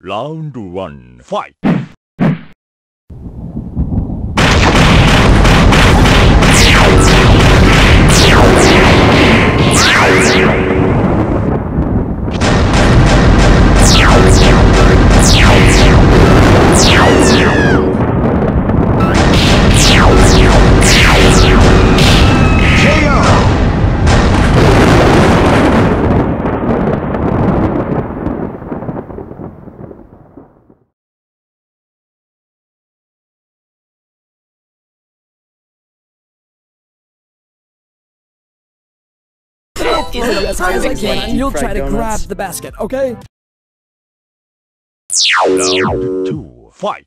Round one, fight! basket is the perfect name. You'll try to grab the basket, okay? Round two, fight!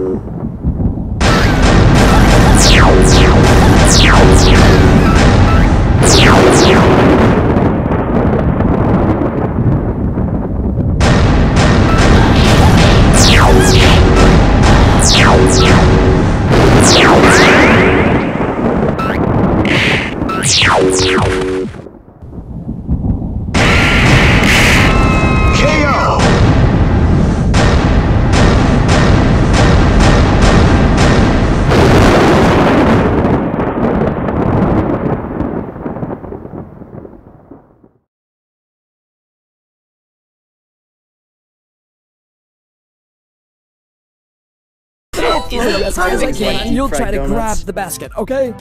Wow. as is the perfect game. You'll try to grab the basket, okay?